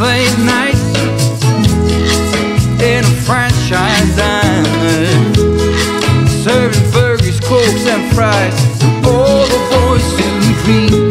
late night in a franchise diner, serving burgers, cokes, and fries. All the boys who dream.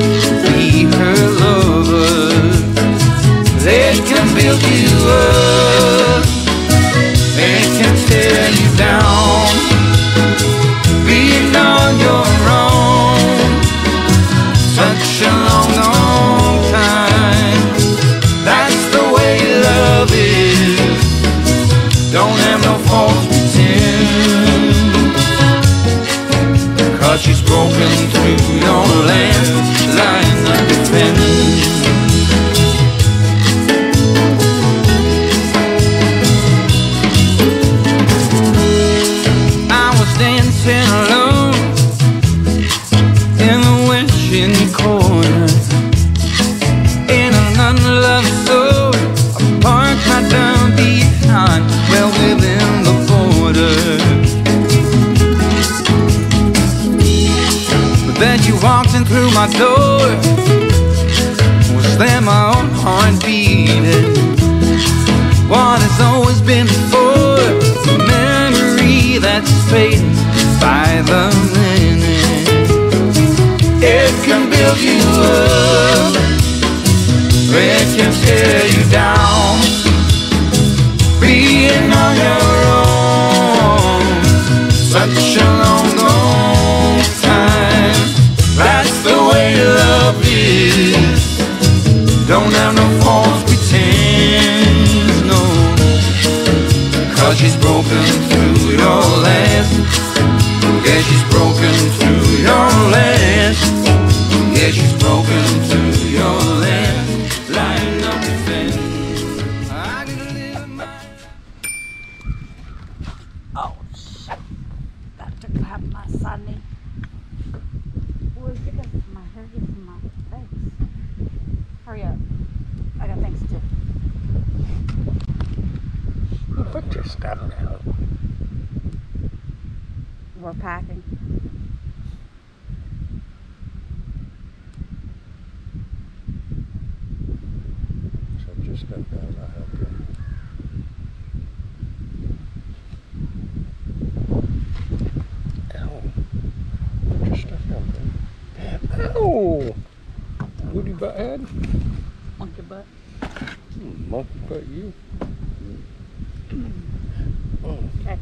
Then you walked in through my door. Was there my own heart beating? What has always been before? A memory that's fading by the minute. It can build you up, Stuff down. We're packing. Set your stuff down. I'll help you. Ow. Your stuff down, man. Ow! Booty butt head? Monkey butt. Hmm, Monkey butt you. Oh. Okay.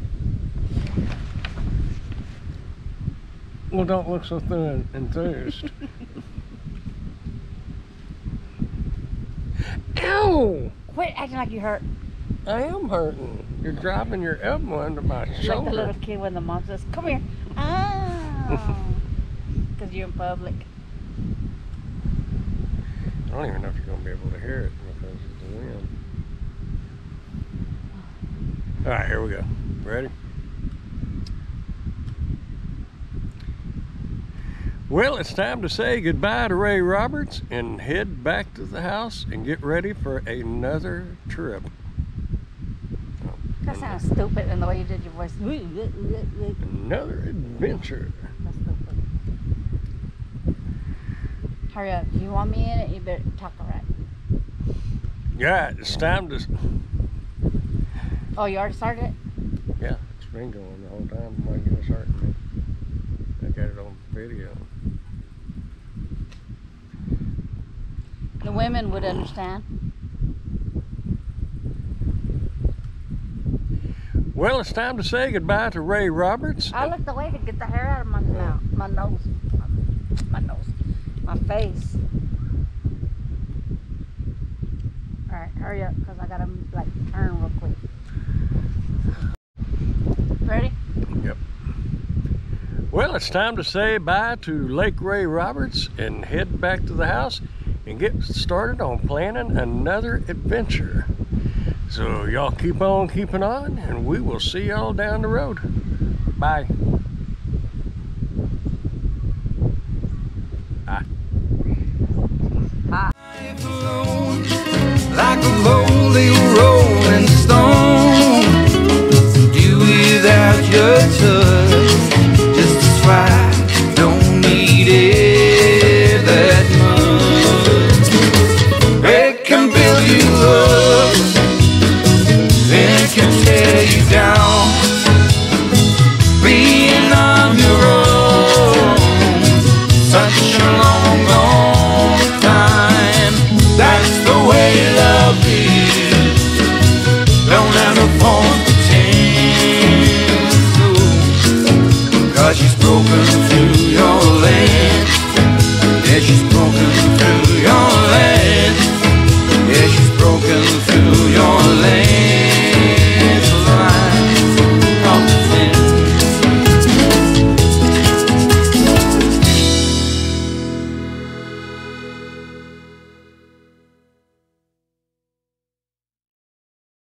Well, don't look so thin enthused. Ow! Quit acting like you hurt. I am hurting. You're driving your elbow into my Like the little kid when the mom says, Come here. Ah. Because you're in public. I don't even know if you're going to be able to hear it because of the wind. All right, here we go. Ready? Well, it's time to say goodbye to Ray Roberts and head back to the house and get ready for another trip. That sounds stupid in the way you did your voice. Another adventure. stupid. Hurry up. You want me in it? You better talk all right. Yeah, it's time to. Oh, you already started it? Yeah, it's been going the whole time while you were starting it. I got it on video. The women would understand. Well, it's time to say goodbye to Ray Roberts. I looked away to get the hair out of my mouth, my nose, my, my nose, my face. All right, hurry up, cause I gotta like turn real quick. Ready? Well, it's time to say bye to Lake Ray Roberts and head back to the house and get started on planning another adventure. So, y'all keep on keeping on, and we will see y'all down the road. Bye.